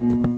thank mm -hmm. you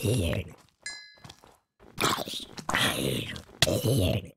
Here. Here.